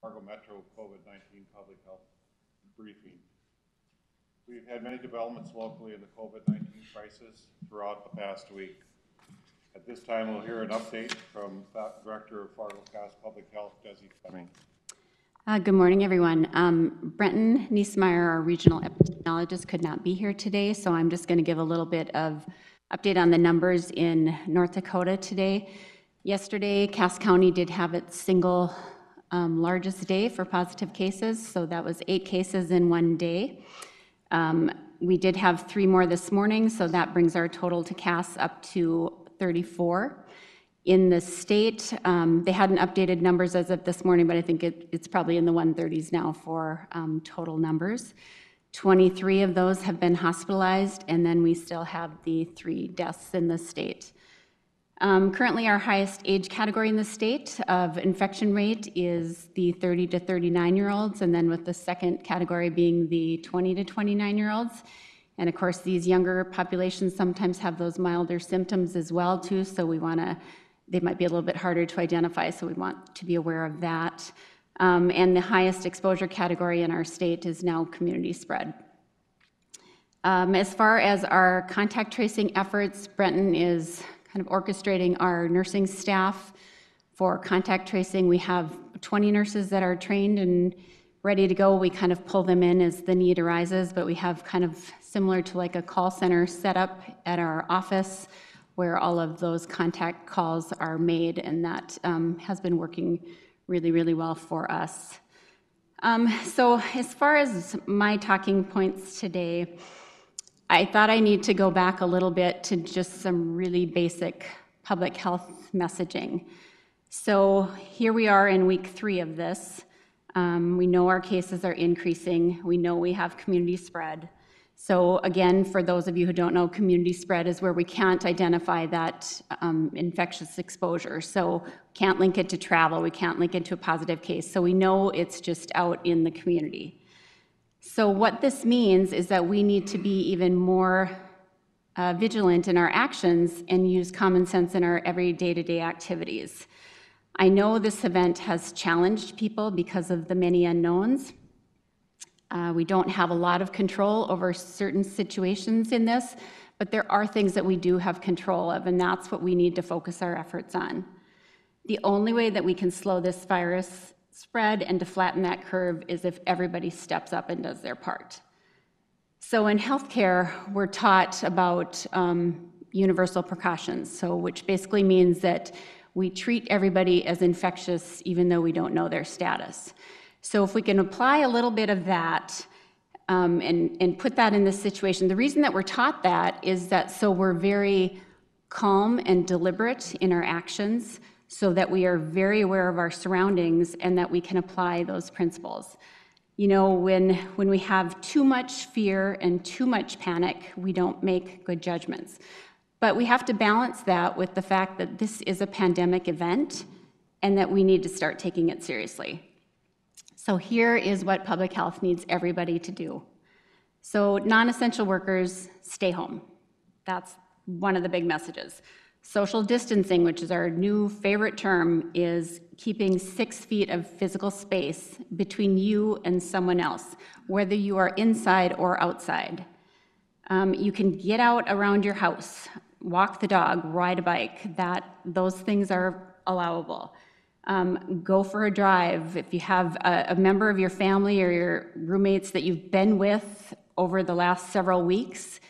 Fargo Metro COVID-19 public health briefing. We've had many developments locally in the COVID-19 crisis throughout the past week. At this time, we'll hear an update from Director of Fargo County Public Health, Desi Fleming. Uh, Good morning, everyone. Um, Brenton Nesemeier, our regional epidemiologist, could not be here today, so I'm just going to give a little bit of update on the numbers in North Dakota today. Yesterday, Cass County did have its single um, largest day for positive cases, so that was eight cases in one day. Um, We did have three more this morning, so that brings our total to Cass up to 34. In the state, um, they hadn't updated numbers as of this morning, but I think it, it's probably in the 130s now for um, total numbers. 23 of those have been hospitalized, and then we still have the three deaths in the state. Um, Currently, our highest age category in the state of infection rate is the 30 to 39-year-olds, and then with the second category being the 20 to 29-year-olds. And of course, these younger populations sometimes have those milder symptoms as well, too, so we want to, they might be a little bit harder to identify, so we want to be aware of that. Um, And the highest exposure category in our state is now community spread. Um, As far as our contact tracing efforts, Brenton is kind of orchestrating our nursing staff for contact tracing. We have 20 nurses that are trained and ready to go. We kind of pull them in as the need arises, but we have kind of similar to like a call center set up at our office where all of those contact calls are made, and that um, has been working really, really well for us. Um, So as far as my talking points today, I thought I need to go back a little bit to just some really basic public health messaging. So here we are in week three of this. Um, We know our cases are increasing. We know we have community spread. So again, for those of you who don't know, community spread is where we can't identify that um, infectious exposure. So can't link it to travel, we can't link it to a positive case. So we know it's just out in the community. So what this means is that we need to be even more uh, vigilant in our actions and use common sense in our every day-to-day activities. I know this event has challenged people because of the many unknowns. Uh, We don't have a lot of control over certain situations in this, but there are things that we do have control of, and that's what we need to focus our efforts on. The only way that we can slow this virus spread and to flatten that curve is if everybody steps up and does their part. So in healthcare, we're taught about um, universal precautions, so which basically means that we treat everybody as infectious even though we don't know their status. So if we can apply a little bit of that um, and, and put that in this situation, the reason that we're taught that is that so we're very calm and deliberate in our actions so that we are very aware of our surroundings and that we can apply those principles. You know, when, when we have too much fear and too much panic, we don't make good judgments. But we have to balance that with the fact that this is a pandemic event and that we need to start taking it seriously. So here is what public health needs everybody to do. So non-essential workers, stay home. That's one of the big messages. Social distancing, which is our new favorite term, is keeping six feet of physical space between you and someone else, whether you are inside or outside. Um, you can get out around your house, walk the dog, ride a bike. That those things are allowable. Um, go for a drive. If you have a, a member of your family or your roommates that you've been with over the last several weeks,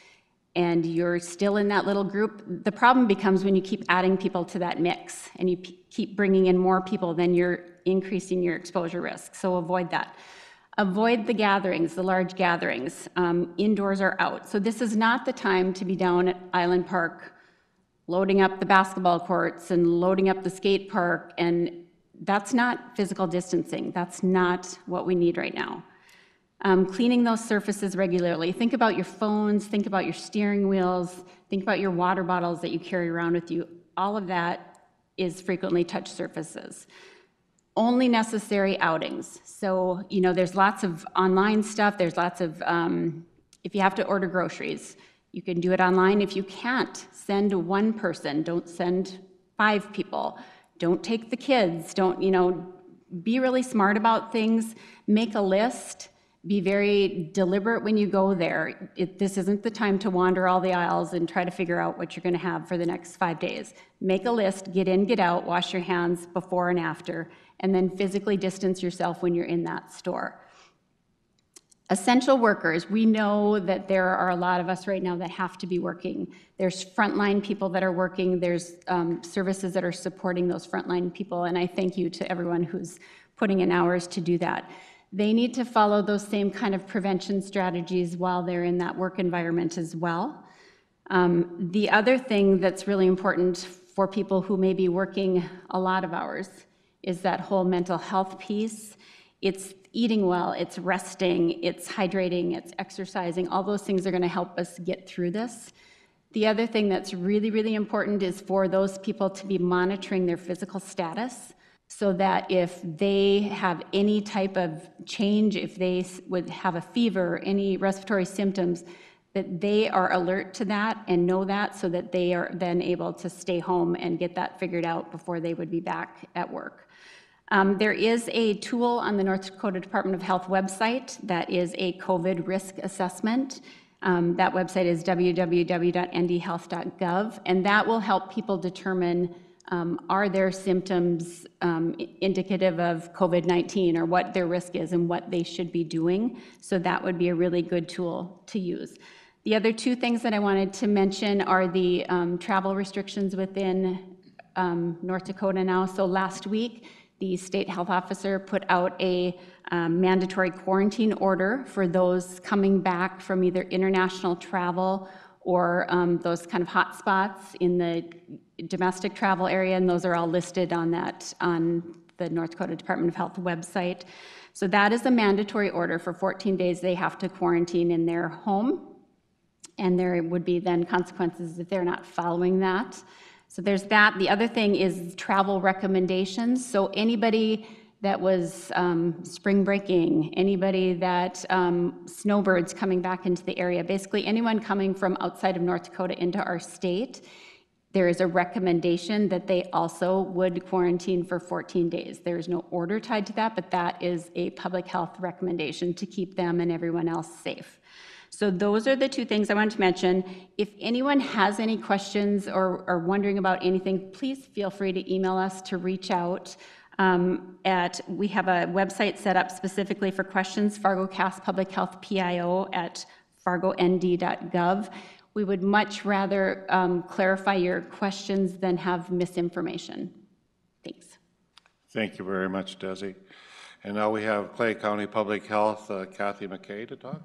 and you're still in that little group, the problem becomes when you keep adding people to that mix and you keep bringing in more people, then you're increasing your exposure risk. So avoid that. Avoid the gatherings, the large gatherings, um, indoors or out. So this is not the time to be down at Island Park loading up the basketball courts and loading up the skate park, and that's not physical distancing. That's not what we need right now. Um, cleaning those surfaces regularly. Think about your phones, think about your steering wheels, think about your water bottles that you carry around with you. All of that is frequently touched surfaces. Only necessary outings. So, you know, there's lots of online stuff, there's lots of, um, if you have to order groceries, you can do it online. If you can't, send one person, don't send five people. Don't take the kids, don't, you know, be really smart about things, make a list, be very deliberate when you go there. It, this isn't the time to wander all the aisles and try to figure out what you're going to have for the next five days. Make a list, get in, get out, wash your hands before and after, and then physically distance yourself when you're in that store. Essential workers, we know that there are a lot of us right now that have to be working. There's frontline people that are working, there's um, services that are supporting those frontline people, and I thank you to everyone who's putting in hours to do that. They need to follow those same kind of prevention strategies while they're in that work environment as well. Um, the other thing that's really important for people who may be working a lot of hours is that whole mental health piece. It's eating well, it's resting, it's hydrating, it's exercising. All those things are going to help us get through this. The other thing that's really, really important is for those people to be monitoring their physical status so that if they have any type of change, if they would have a fever, any respiratory symptoms, that they are alert to that and know that so that they are then able to stay home and get that figured out before they would be back at work. Um, there is a tool on the North Dakota Department of Health website that is a COVID risk assessment. Um, that website is www.ndhealth.gov, and that will help people determine um, are their symptoms um, indicative of COVID 19 or what their risk is and what they should be doing. So that would be a really good tool to use. The other two things that I wanted to mention are the um, travel restrictions within um, North Dakota now. So last week, the state health officer put out a um, mandatory quarantine order for those coming back from either international travel or um, those kind of hot spots in the domestic travel area, and those are all listed on that on the North Dakota Department of Health website. So that is a mandatory order for 14 days. They have to quarantine in their home, and there would be then consequences if they're not following that. So there's that. The other thing is travel recommendations. So anybody that was um, spring breaking, anybody that um, snowbirds coming back into the area, basically anyone coming from outside of North Dakota into our state, there is a recommendation that they also would quarantine for 14 days. There is no order tied to that, but that is a public health recommendation to keep them and everyone else safe. So those are the two things I wanted to mention. If anyone has any questions or are wondering about anything, please feel free to email us to reach out. Um, at we have a website set up specifically for questions, FargoCass Public Health PIO at fargond.gov. We would much rather um, clarify your questions than have misinformation. Thanks. Thank you very much, Desi. And now we have Clay County Public Health, uh, Kathy McKay to talk.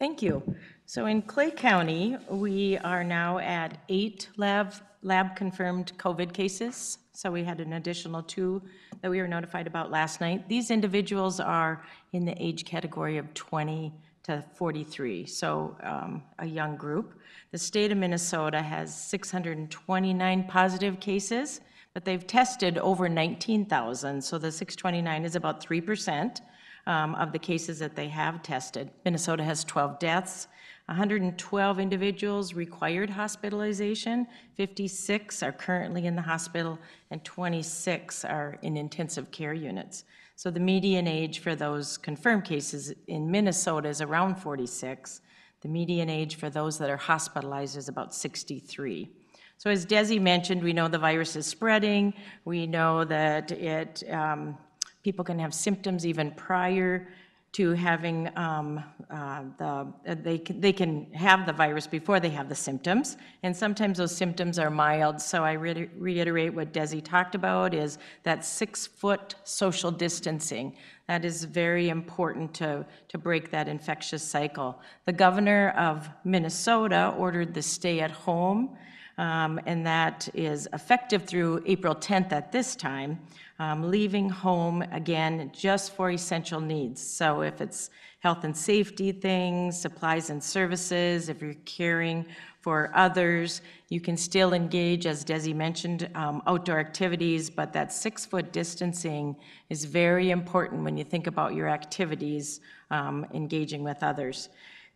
Thank you. So in Clay County, we are now at eight lab, lab-confirmed COVID cases. So we had an additional two that we were notified about last night. These individuals are in the age category of 20 to 43, so um, a young group. The state of Minnesota has 629 positive cases, but they've tested over 19,000, so the 629 is about 3% um, of the cases that they have tested. Minnesota has 12 deaths. 112 individuals required hospitalization, 56 are currently in the hospital, and 26 are in intensive care units. So the median age for those confirmed cases in Minnesota is around 46. The median age for those that are hospitalized is about 63. So as Desi mentioned, we know the virus is spreading. We know that it um, people can have symptoms even prior to having um, uh, the, uh, they, can, they can have the virus before they have the symptoms. And sometimes those symptoms are mild. So I re reiterate what Desi talked about is that six foot social distancing. That is very important to, to break that infectious cycle. The governor of Minnesota ordered the stay at home, um, and that is effective through April 10th at this time um, leaving home again just for essential needs. So if it's health and safety things, supplies and services, if you're caring for others, you can still engage, as Desi mentioned, um, outdoor activities, but that six foot distancing is very important when you think about your activities um, engaging with others.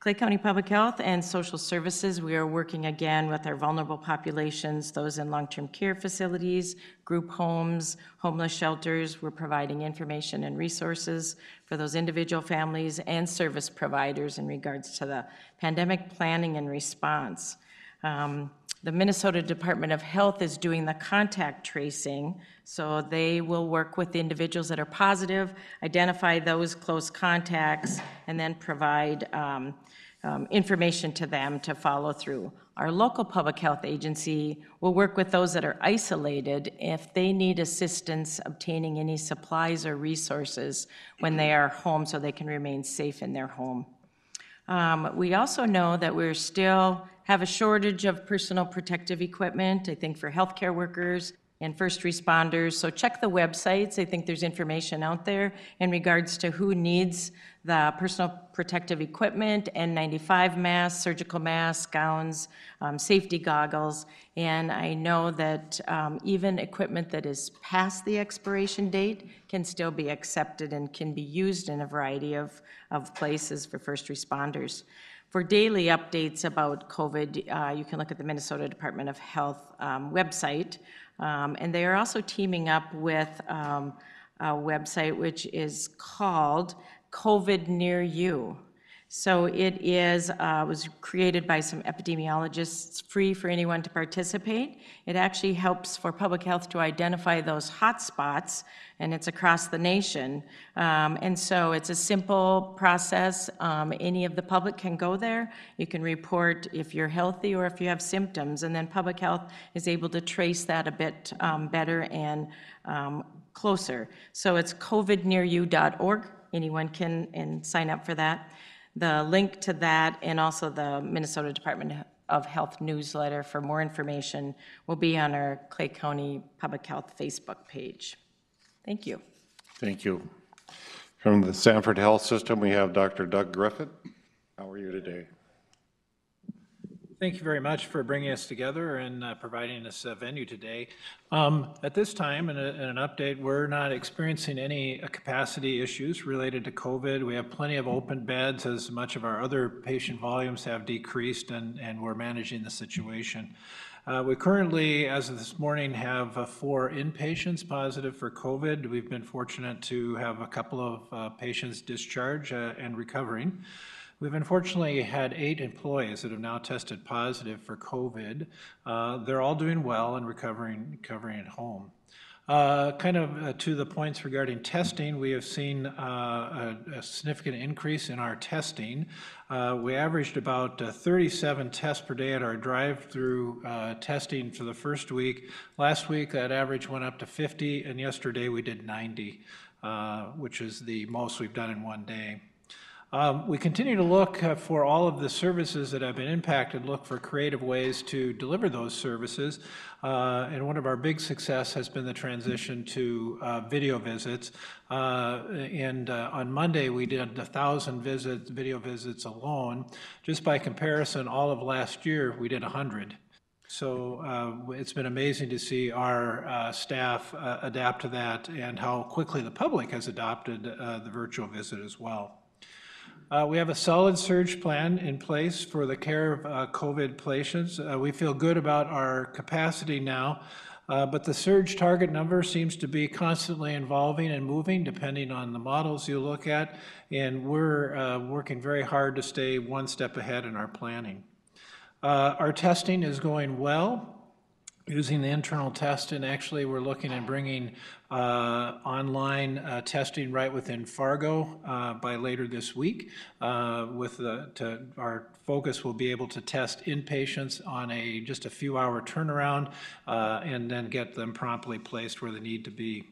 Clay County Public Health and Social Services, we are working again with our vulnerable populations, those in long-term care facilities, group homes, homeless shelters. We're providing information and resources for those individual families and service providers in regards to the pandemic planning and response. Um, The Minnesota Department of Health is doing the contact tracing, so they will work with individuals that are positive, identify those close contacts, and then provide um, um, information to them to follow through. Our local public health agency will work with those that are isolated if they need assistance obtaining any supplies or resources when they are home so they can remain safe in their home. Um, We also know that we're still have a shortage of personal protective equipment, I think for healthcare workers and first responders. So check the websites. I think there's information out there in regards to who needs the personal protective equipment, N95 masks, surgical masks, gowns, um, safety goggles. And I know that um, even equipment that is past the expiration date can still be accepted and can be used in a variety of, of places for first responders. For daily updates about COVID, uh, you can look at the Minnesota Department of Health um, website. Um, And they are also teaming up with um, a website which is called COVID Near You. So it is, uh, was created by some epidemiologists, free for anyone to participate. It actually helps for public health to identify those hot spots, and it's across the nation. Um, And so it's a simple process. Um, Any of the public can go there. You can report if you're healthy or if you have symptoms, and then public health is able to trace that a bit um, better and um, closer. So it's covidnearyou.org. Anyone can, and sign up for that. The link to that and also the Minnesota Department of Health newsletter for more information will be on our Clay County Public Health Facebook page. Thank you. Thank you. From the Sanford Health System, we have Dr. Doug Griffin. How are you today? Thank you very much for bringing us together and uh, providing us a venue today. Um, At this time, in a- in an update, we're not experiencing any uh, capacity issues related to COVID. We have plenty of open beds as much of our other patient volumes have decreased and, and we're managing the situation. Uh, We currently, as of this morning, have uh, four inpatients positive for COVID. We've been fortunate to have a couple of uh, patients discharged uh, and recovering. We've unfortunately had eight employees that have now tested positive for COVID. Uh, They're all doing well and recovering, recovering at home. Uh, Kind of uh, to the points regarding testing, we have seen uh, a a significant increase in our testing. Uh, We averaged about uh, 37 tests per day at our drive-through testing for the first week. Last week, that average went up to 50, and yesterday we did 90, uh, which is the most we've done in one day. Um, We continue to look uh, for all of the services that have been impacted, look for creative ways to deliver those services. Uh, And one of our big success has been the transition to uh, video visits. Uh, And uh, on Monday, we did a 1,000 visits, video visits alone. Just by comparison, all of last year, we did 100. So uh, it's been amazing to see our uh, staff uh, adapt to that and how quickly the public has adopted the virtual visit as well. Uh, We have a solid surge plan in place for the care of uh, COVID patients. Uh, We feel good about our capacity now, but the surge target number seems to be constantly evolving and moving depending on the models you look at, and we're working very hard to stay one step ahead in our planning. Our testing is going well using the internal test, and actually, we're looking at bringing uh, online uh, testing right within Fargo uh, by later this week. Uh, With the, to, our focus will be able to test inpatients on a, just a few hour turnaround, uh, and then get them promptly placed where they need to be.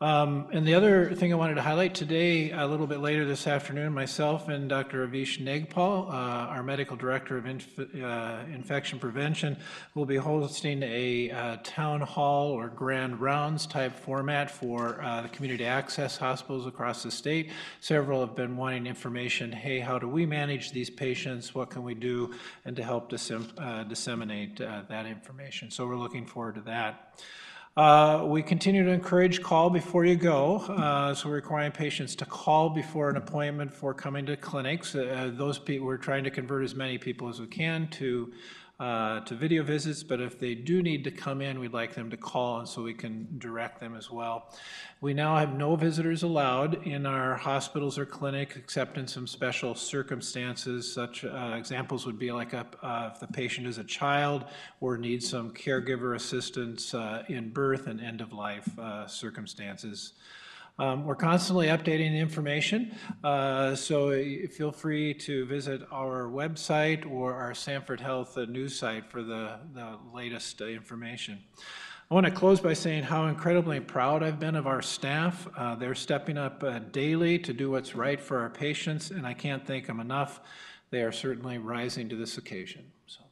Um, And the other thing I wanted to highlight today, a little bit later this afternoon, myself and Dr. Avish Nagpal, uh, our Medical Director of uh, Infection Prevention, will be hosting a uh, town hall or grand rounds type format for the community access hospitals across the state. Several have been wanting information, hey, how do we manage these patients? What can we do? And to help disseminate that information. So we're looking forward to that. Uh, We continue to encourage call before you go, uh, so we're requiring patients to call before an appointment for coming to clinics. Uh, Those people, we're trying to convert as many people as we can to, to video visits, but if they do need to come in, we'd like them to call, and so we can direct them as well. We now have no visitors allowed in our hospitals or clinic, except in some special circumstances. Such uh, examples would be like a, uh, if the patient is a child or needs some caregiver assistance uh, in birth and end-of-life uh, circumstances. Um, We're constantly updating the information, uh, so feel free to visit our website or our Sanford Health uh, news site for the, the latest uh, information. I want to close by saying how incredibly proud I've been of our staff. Uh, They're stepping up uh, daily to do what's right for our patients, and I can't thank them enough. They are certainly rising to this occasion, so.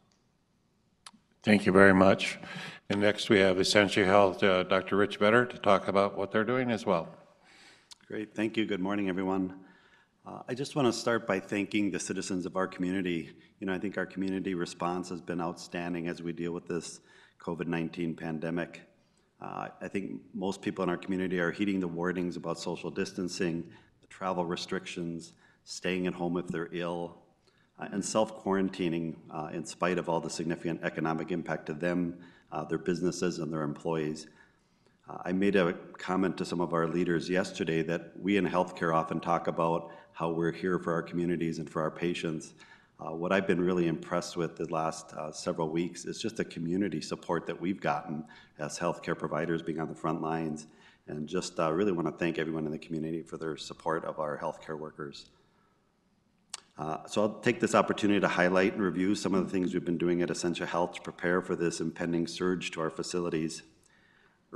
Thank you very much. And next, we have Essentia Health, uh, Dr. Rich Vetter, to talk about what they're doing as well. Great, thank you. Good morning, everyone. Uh, I just want to start by thanking the citizens of our community. You know, I think our community response has been outstanding as we deal with this COVID-19 pandemic. Uh, I think most people in our community are heeding the warnings about social distancing, the travel restrictions, staying at home if they're ill, uh, and self-quarantining uh, in spite of all the significant economic impact to them, uh, their businesses, and their employees. Uh, I made a comment to some of our leaders yesterday that we in healthcare often talk about how we're here for our communities and for our patients. Uh, What I've been really impressed with the last uh, several weeks is just the community support that we've gotten as healthcare providers being on the front lines. And just uh, really want to thank everyone in the community for their support of our healthcare workers. Uh, So I'll take this opportunity to highlight and review some of the things we've been doing at Essentia Health to prepare for this impending surge to our facilities.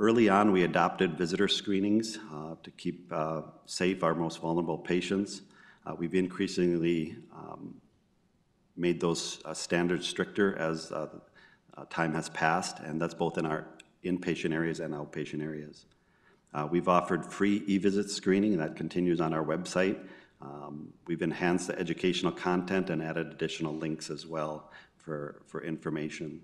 Early on, we adopted visitor screenings uh, to keep uh, safe our most vulnerable patients. Uh, We've increasingly um, made those standards stricter as time has passed, and that's both in our inpatient areas and outpatient areas. We've offered free e-visit screening, and that continues on our website. Um, We've enhanced the educational content and added additional links as well for, for information.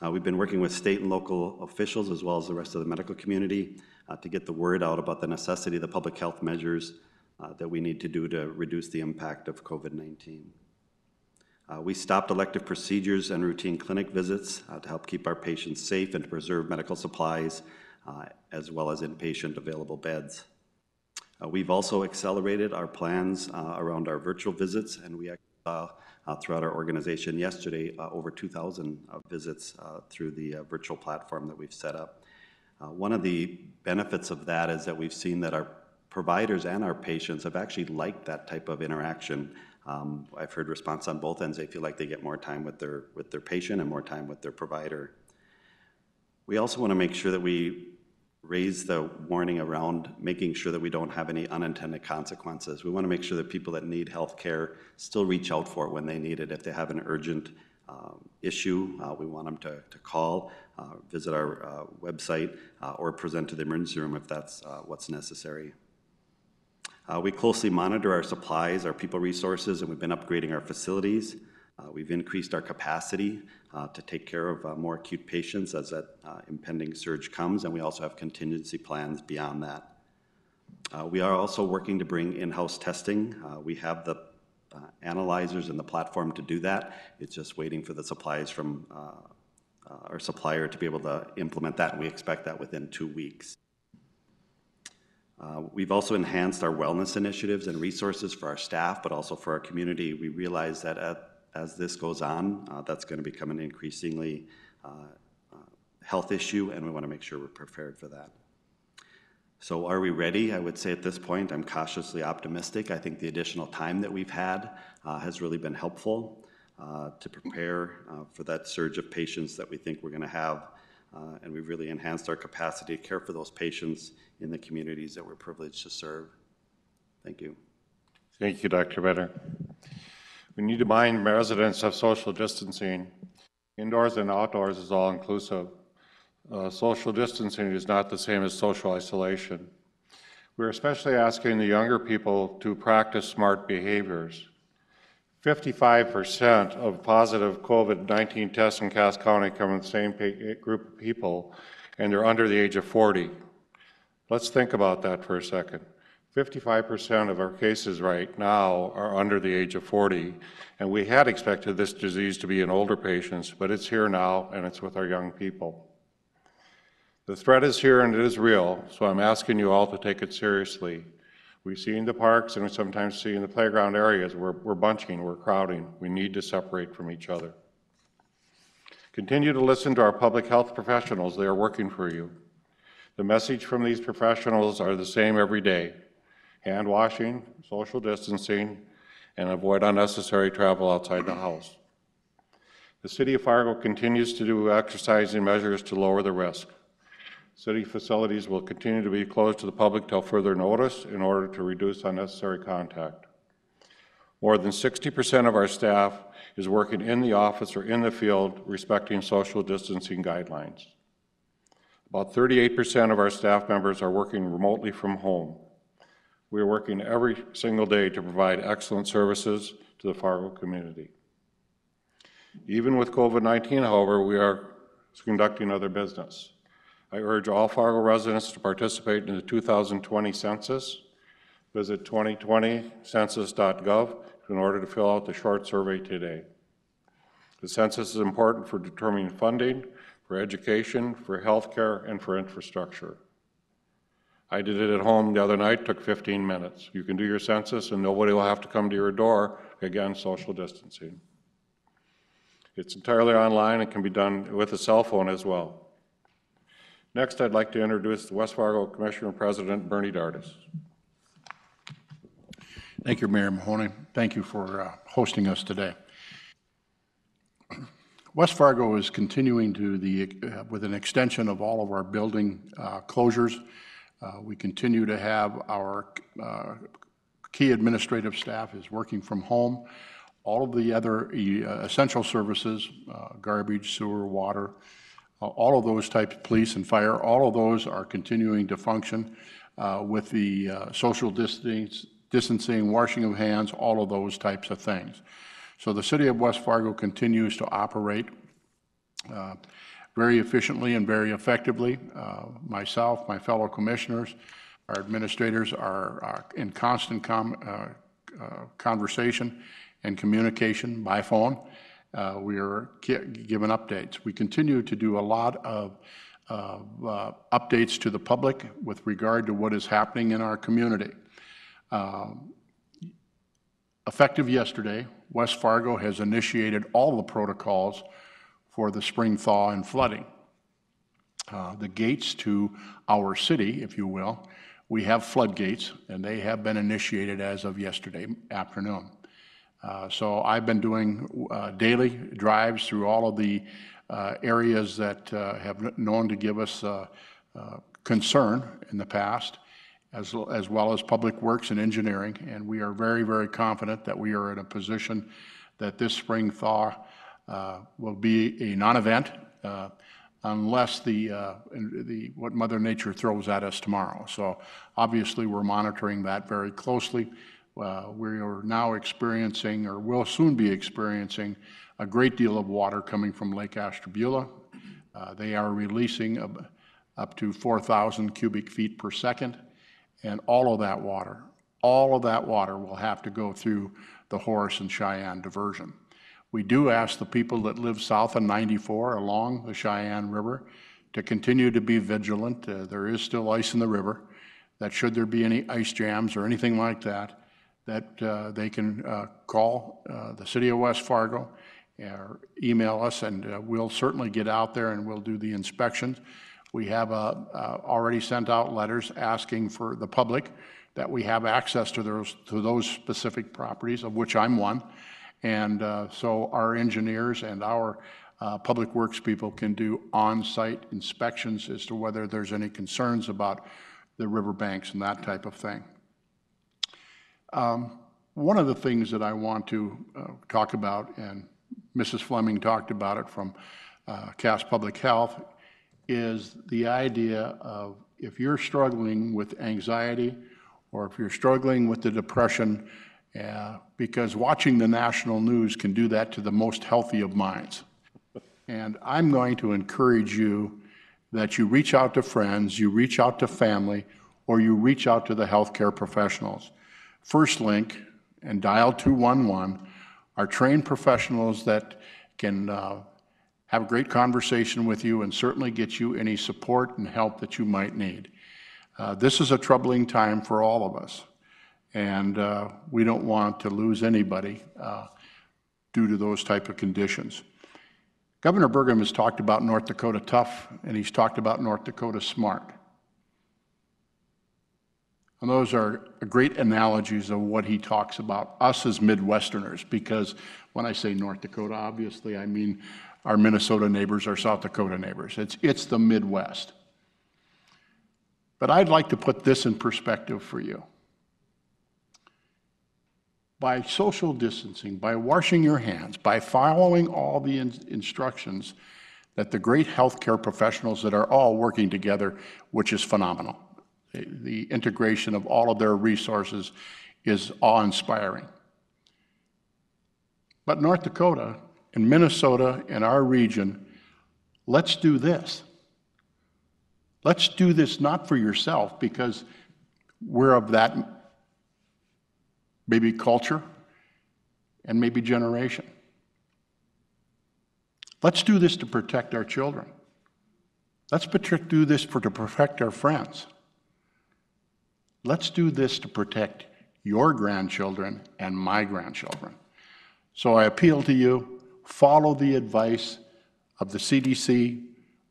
Uh, We've been working with state and local officials, as well as the rest of the medical community, uh, to get the word out about the necessity of the public health measures uh, that we need to do to reduce the impact of COVID-19. Uh, We stopped elective procedures and routine clinic visits uh, to help keep our patients safe and to preserve medical supplies, as well as inpatient available beds. We've also accelerated our plans around our virtual visits, and we throughout our organization yesterday uh, over 2,000 uh, visits uh, through the uh, virtual platform that we've set up. Uh, One of the benefits of that is that we've seen that our providers and our patients have actually liked that type of interaction. Um, I've heard response on both ends. They feel like they get more time with their, with their patient and more time with their provider. We also want to make sure that we raise the warning around making sure that we don't have any unintended consequences. We want to make sure that people that need health care still reach out for it when they need it. If they have an urgent um, issue, uh, we want them to, to call, uh, visit our uh, website, uh, or present to the emergency room if that's uh, what's necessary. We closely monitor our supplies, our people resources, and we've been upgrading our facilities. Uh, We've increased our capacity uh, to take care of uh, more acute patients as that uh, impending surge comes, and we also have contingency plans beyond that. Uh, we are also working to bring in-house testing. Uh, we have the analyzers and the platform to do that. It's just waiting for the supplies from our supplier to be able to implement that, and we expect that within two weeks. We've also enhanced our wellness initiatives and resources for our staff, but also for our community. We realize that at- as this goes on, uh, that's going to become an increasingly uh, uh, health issue, and we want to make sure we're prepared for that. So are we ready? I would say at this point, I'm cautiously optimistic. I think the additional time that we've had uh, has really been helpful uh, to prepare for that surge of patients that we think we're going to have. And we've really enhanced our capacity to care for those patients in the communities that we're privileged to serve. Thank you. Thank you, Dr. Vetter. We need to remind residents of social distancing. Indoors and outdoors is all inclusive. Uh, Social distancing is not the same as social isolation. We're especially asking the younger people to practice smart behaviors. 55% of positive COVID-19 tests in Cass County come from the same group of people, and they're under the age of 40. Let's think about that for a second. 55% of our cases right now are under the age of 40, and we had expected this disease to be in older patients, but it's here now, and it's with our young people. The threat is here and it is real, so I'm asking you all to take it seriously. We see in the parks and we sometimes see in the playground areas, we're, we're bunching, we're crowding. We need to separate from each other. Continue to listen to our public health professionals. They are working for you. The message from these professionals are the same every day. Hand washing, social distancing, and avoid unnecessary travel outside the house. The City of Fargo continues to do exercising measures to lower the risk. City facilities will continue to be closed to the public till further notice in order to reduce unnecessary contact. More than 60% of our staff is working in the office or in the field respecting social distancing guidelines. About 38% of our staff members are working remotely from home. We are working every single day to provide excellent services to the Fargo community. Even with COVID-19, however, we are conducting other business. I urge all Fargo residents to participate in the 2020 census. Visit 2020census.gov in order to fill out the short survey today. The census is important for determining funding, for education, for healthcare, and for infrastructure. I did it at home the other night, took 15 minutes. You can do your census and nobody will have to come to your door, again, social distancing. It's entirely online and can be done with a cell phone as well. Next, I'd like to introduce the West Fargo Commissioner and President Bernie Dardis. Thank you, Mayor Mahoney. Thank you for uh, hosting us today. West Fargo is continuing to the, uh, with an extension of all of our building uh, closures. Uh, We continue to have our uh, key administrative staff is working from home. All of the other uh, essential services, uh, garbage, sewer, water, uh, all of those types, police and fire, all of those are continuing to function uh, with the social distance, distancing, washing of hands, all of those types of things. So the city of West Fargo continues to operate very efficiently and very effectively. Uh, Myself, my fellow commissioners, our administrators are in constant com- uh, uh, conversation and communication by phone. Uh, We are given updates. We continue to do a lot of of, uh, updates to the public with regard to what is happening in our community. Um, Effective yesterday, West Fargo has initiated all the protocols for the spring thaw and flooding. Uh, The gates to our city, if you will, we have floodgates, and they have been initiated as of yesterday afternoon. Uh, So I've been doing uh, daily drives through all of the uh, areas that uh, have known to give us uh, concern in the past, as as well as Public Works and Engineering, and we are very, very confident that we are in a position that this spring thaw will be a non-event uh, unless the, uh, the, what Mother Nature throws at us tomorrow. So obviously, we're monitoring that very closely. Uh, We are now experiencing, or will soon be experiencing, a great deal of water coming from Lake Ashtabula. Uh, They are releasing up to 4,000 cubic feet per second, and all of that water, all of that water will have to go through the Horace and Sheyenne diversion. We do ask the people that live south of 94 along the Sheyenne River to continue to be vigilant. Uh, There is still ice in the river, that should there be any ice jams or anything like that, that uh, they can uh, call uh, the city of West Fargo or email us, and uh, we'll certainly get out there and we'll do the inspections. We have uh, already sent out letters asking for the public that we have access to those, to those specific properties, of which I'm one. And uh, so our engineers and our uh, public works people can do on-site inspections as to whether there's any concerns about the riverbanks and that type of thing. Um, One of the things that I want to uh, talk about, and Mrs. Fleming talked about it from uh, Cass Public Health, is the idea of if you're struggling with anxiety or if you're struggling with the depression, uh, because watching the national news can do that to the most healthy of minds. And I'm going to encourage you that you reach out to friends, you reach out to family, or you reach out to the healthcare professionals. First Link and Dial 211 are trained professionals that can uh, have a great conversation with you and certainly get you any support and help that you might need. Uh, This is a troubling time for all of us, and uh, we don't want to lose anybody uh, due to those type of conditions. Governor Burgum has talked about North Dakota tough, and he's talked about North Dakota smart. And those are great analogies of what he talks about us as Midwesterners, because when I say North Dakota, obviously I mean our Minnesota neighbors, our South Dakota neighbors. It's, it's the Midwest. But I'd like to put this in perspective for you. By social distancing, by washing your hands, by following all the in- instructions that the great healthcare professionals that are all working together, which is phenomenal. The, the integration of all of their resources is awe-inspiring. But North Dakota and Minnesota and our region, let's do this. Let's do this not for yourself because we're of that maybe culture and maybe generation. Let's do this to protect our children. Let's do this for, to protect our friends. Let's do this to protect your grandchildren and my grandchildren. So I appeal to you, follow the advice of the CDC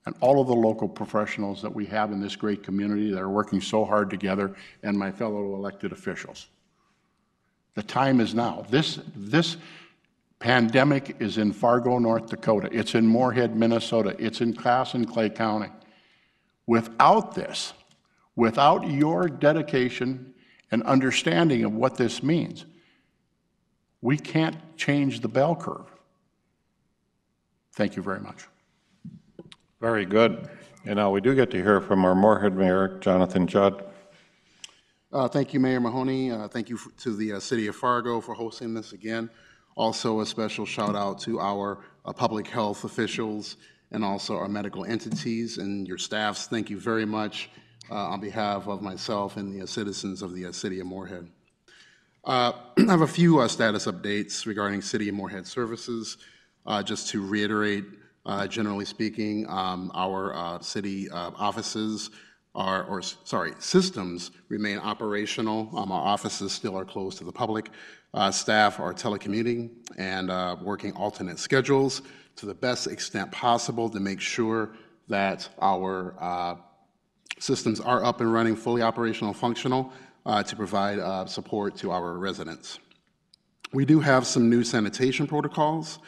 and all of the local professionals that we have in this great community that are working so hard together, and my fellow elected officials. The time is now. This, this pandemic is in Fargo, North Dakota. It's in Moorhead, Minnesota. It's in Cass and Clay County. Without this, without your dedication and understanding of what this means, we can't change the bell curve. Thank you very much. Very good. And now we do get to hear from our Moorhead Mayor, Johnathan Judd. Uh, Thank you, Mayor Mahoney. Uh, Thank you to the uh, City of Fargo for hosting this again. Also, a special shout out to our uh, public health officials and also our medical entities and your staffs. Thank you very much uh, on behalf of myself and the uh, citizens of the City of Moorhead. I have a few status updates regarding City of Moorhead services. Just to reiterate, generally speaking, um, our city offices are, or, sorry, systems remain operational. Um, Our offices still are closed to the public. Uh, Staff are telecommuting and uh, working alternate schedules to the best extent possible to make sure that our uh, systems are up and running, fully operational, functional, uh, to provide uh, support to our residents. We do have some new sanitation protocols.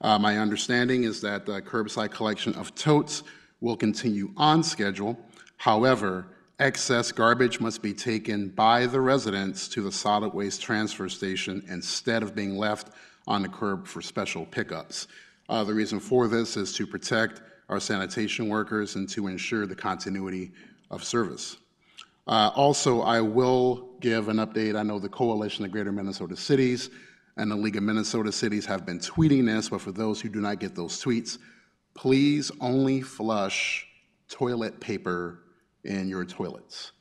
Uh, My understanding is that the curbside collection of totes will continue on schedule. However, excess garbage must be taken by the residents to the solid waste transfer station instead of being left on the curb for special pickups. Uh, The reason for this is to protect our sanitation workers and to ensure the continuity of service. Uh, Also, I will give an update. I know the Coalition of Greater Minnesota Cities and the League of Minnesota Cities have been tweeting this, but for those who do not get those tweets, please only flush toilet paper in your toilets.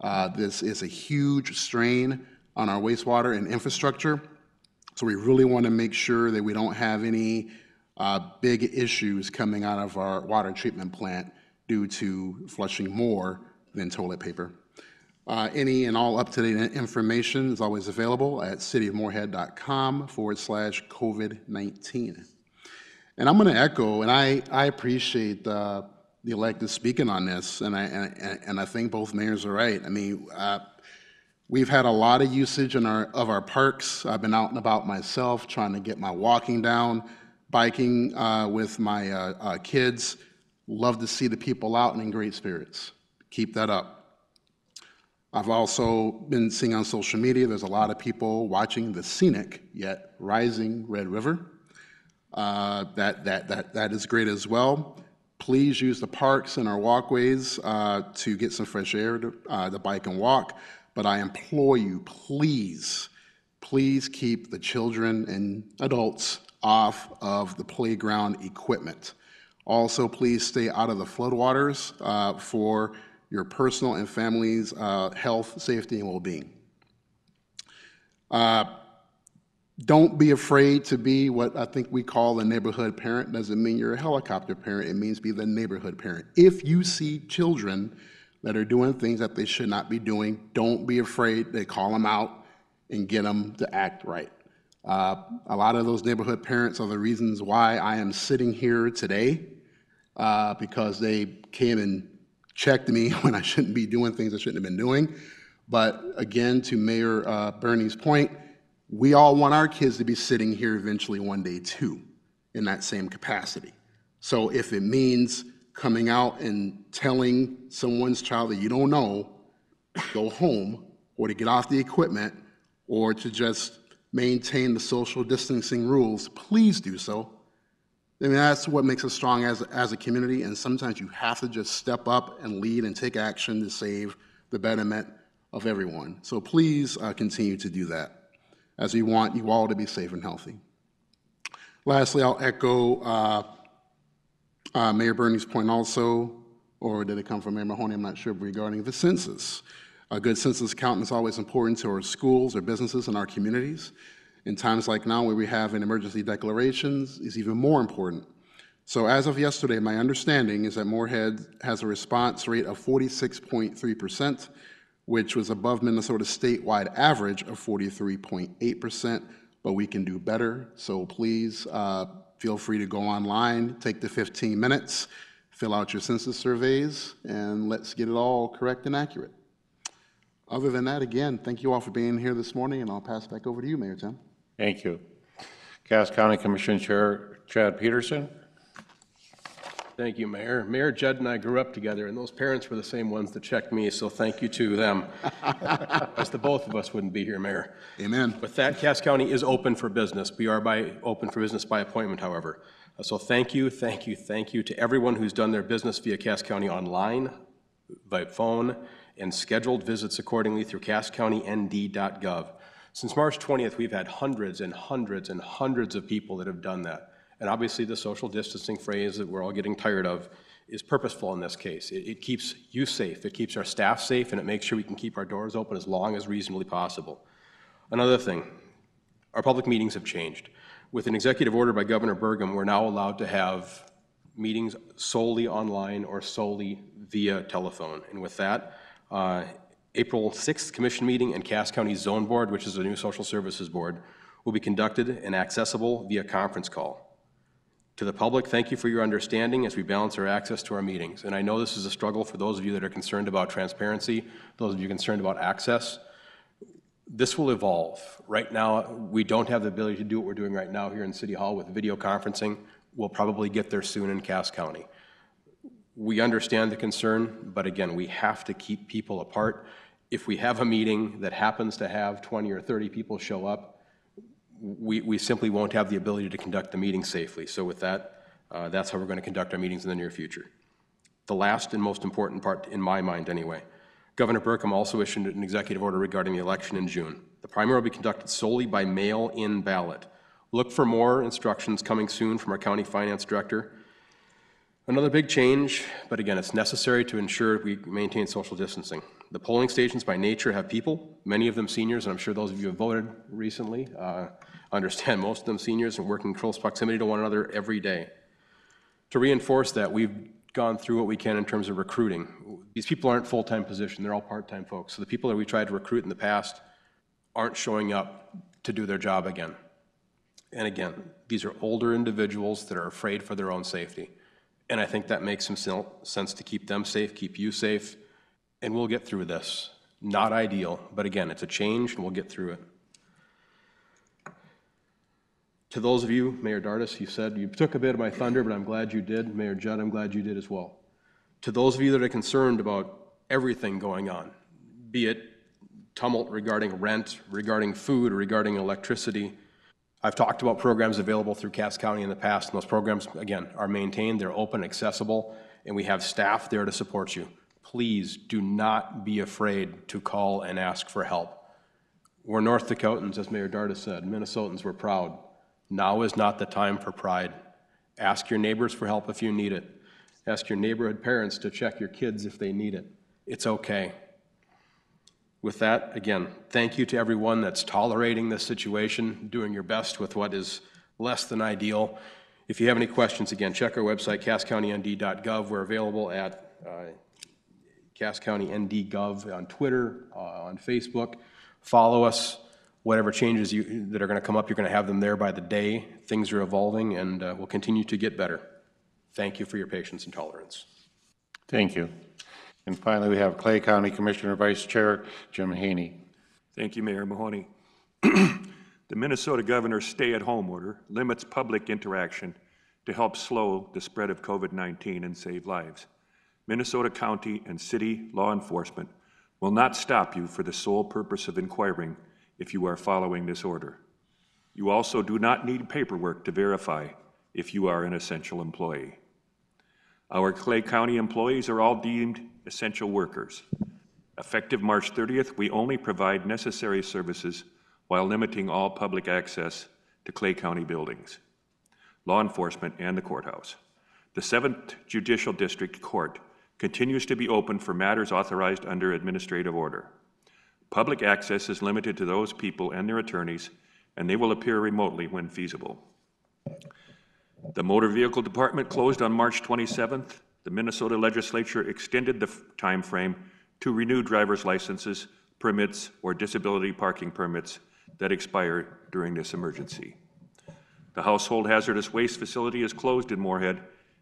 Uh, This is a huge strain on our wastewater and infrastructure, so we really want to make sure that we don't have any uh, big issues coming out of our water treatment plant due to flushing more than toilet paper. Uh, Any and all up-to-date information is always available at cityofmoorhead.com forward slash COVID-19. And I'm going to echo, and I, I appreciate uh, the elected speaking on this, and I, and, and I think both mayors are right. I mean, uh, we've had a lot of usage in our, of our parks. I've been out and about myself, trying to get my walking down, biking uh, with my uh, uh, kids. Love to see the people out and in great spirits. Keep that up. I've also been seeing on social media, there's a lot of people watching the scenic yet rising Red River. Uh, That, that, that, that is great as well. Please use the parks and our walkways uh, to get some fresh air to, uh, to bike and walk. But I implore you, please, please keep the children and adults off of the playground equipment. Also, please stay out of the floodwaters uh, for your personal and family's uh, health, safety, and well-being. Uh, Don't be afraid to be what I think we call a neighborhood parent. Doesn't mean you're a helicopter parent. It means be the neighborhood parent. If you see children that are doing things that they should not be doing, don't be afraid to call them out and get them to act right. Uh, a lot of those neighborhood parents are the reasons why I am sitting here today uh, because they came and checked me when I shouldn't be doing things I shouldn't have been doing. But again, to Mayor uh, Bernie's point, we all want our kids to be sitting here eventually one day too, in that same capacity. So if it means coming out and telling someone's child that you don't know, go home, or to get off the equipment, or to just maintain the social distancing rules, please do so. I mean, that's what makes us strong as, as a community, and sometimes you have to just step up and lead and take action to save the betterment of everyone. So please uh, continue to do that, as we want you all to be safe and healthy. Lastly, I'll echo uh, uh, Mayor Bernie's point also, or did it come from Mayor Mahoney? I'm not sure, regarding the census. A good census count is always important to our schools, our businesses, and our communities. In times like now, where we have an emergency declarations, is even more important. So as of yesterday, my understanding is that Moorhead has a response rate of 46.3%, which was above Minnesota's statewide average of 43.8%, but we can do better. So please uh, feel free to go online, take the 15 minutes, fill out your census surveys, and let's get it all correct and accurate. Other than that, again, thank you all for being here this morning, and I'll pass back over to you, Mayor Tim. Thank you. Cass County Commission Chair Chad Peterson. Thank you, Mayor. Mayor Judd and I grew up together, and those parents were the same ones that checked me, so thank you to them. As the both of us wouldn't be here, Mayor. Amen. With that, Cass County is open for business. We are by, open for business by appointment, however. Uh, So thank you, thank you, thank you to everyone who's done their business via Cass County online, by phone, and scheduled visits accordingly through casscountynd.gov. Since March 20th, we've had hundreds and hundreds and hundreds of people that have done that. And obviously, the social distancing phrase that we're all getting tired of is purposeful in this case. It, it keeps you safe, it keeps our staff safe, and it makes sure we can keep our doors open as long as reasonably possible. Another thing, our public meetings have changed. With an executive order by Governor Burgum, we're now allowed to have meetings solely online or solely via telephone. And with that, uh, April 6th commission meeting and Cass County Zone Board, which is a new social services board, will be conducted and accessible via conference call. To the public, thank you for your understanding as we balance our access to our meetings. And I know this is a struggle for those of you that are concerned about transparency, those of you concerned about access. This will evolve. Right now, we don't have the ability to do what we're doing right now here in City Hall with video conferencing. We'll probably get there soon in Cass County. We understand the concern, but again, we have to keep people apart. If we have a meeting that happens to have 20 or 30 people show up, we, we simply won't have the ability to conduct the meeting safely. So with that, uh, that's how we're going to conduct our meetings in the near future. The last and most important part, in my mind anyway, Governor Burgum also issued an executive order regarding the election in June. The primary will be conducted solely by mail-in ballot. Look for more instructions coming soon from our county finance director. Another big change, but again, it's necessary to ensure we maintain social distancing. The polling stations by nature have people, many of them seniors, and I'm sure those of you who have voted recently uh, understand most of them seniors and work in close proximity to one another every day. To reinforce that, we've gone through what we can in terms of recruiting. These people aren't full-time position, they're all part-time folks. So the people that we tried to recruit in the past aren't showing up to do their job again. And again, these are older individuals that are afraid for their own safety. And I think that makes some sense to keep them safe, keep you safe, and we'll get through this. Not ideal, but again, it's a change and we'll get through it. To those of you, Mayor Dardis, you said you took a bit of my thunder, but I'm glad you did. Mayor Judd, I'm glad you did as well. To those of you that are concerned about everything going on, be it tumult regarding rent, regarding food, regarding electricity, I've talked about programs available through Cass County in the past, and those programs, again, are maintained, they're open, accessible, and we have staff there to support you. Please do not be afraid to call and ask for help. We're North Dakotans, as Mayor Dardis said. Minnesotans, we're proud. Now is not the time for pride. Ask your neighbors for help if you need it. Ask your neighborhood parents to check your kids if they need it. It's okay. With that, again, thank you to everyone that's tolerating this situation, doing your best with what is less than ideal. If you have any questions, again, check our website, casscountynd.gov. We're available at uh, Cass County ND Gov on Twitter, uh, on Facebook. Follow us. Whatever changes you, that are going to come up, you're going to have them there by the day. Things are evolving, and uh, we'll continue to get better. Thank you for your patience and tolerance. Thank you. And finally, we have Clay County Commissioner Vice Chair Jim Haney. Thank you, Mayor Mahoney. The Minnesota governor's stay-at-home order limits public interaction to help slow the spread of COVID-19 and save lives. Minnesota County and city law enforcement will not stop you for the sole purpose of inquiring if you are following this order. You also do not need paperwork to verify if you are an essential employee. Our Clay County employees are all deemed essential workers. Effective March 30th, we only provide necessary services while limiting all public access to Clay County buildings, law enforcement, and the courthouse. The Seventh Judicial District Court continues to be open for matters authorized under administrative order. Public access is limited to those people and their attorneys, and they will appear remotely when feasible. The Motor Vehicle Department closed on March 27th. The Minnesota Legislature extended the time frame to renew driver's licenses, permits, or disability parking permits that expired during this emergency. The Household Hazardous Waste Facility is closed in Moorhead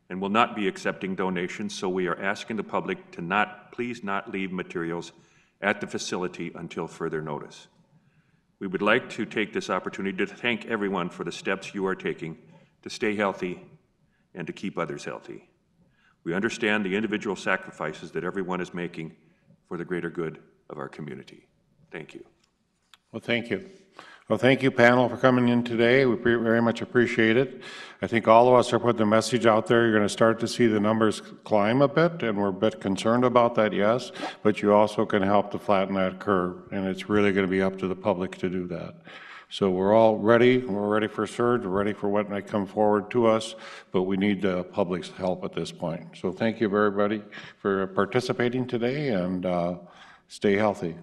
and will not be accepting donations, so we are asking the public to not, please not leave materials at the facility until further notice. We would like to take this opportunity to thank everyone for the steps you are taking to stay healthy and to keep others healthy. We understand the individual sacrifices that everyone is making for the greater good of our community. Thank you. Well, thank you. Well, thank you, panel, for coming in today. We very much appreciate it. I think all of us are putting the message out there. You're going to start to see the numbers climb a bit, and we're a bit concerned about that, yes, but you also can help to flatten that curve, and it's really going to be up to the public to do that. So we're all ready, we're ready for surge, we're ready for what might come forward to us, but we need the public's help at this point. So thank you, everybody, for participating today, and uh, stay healthy.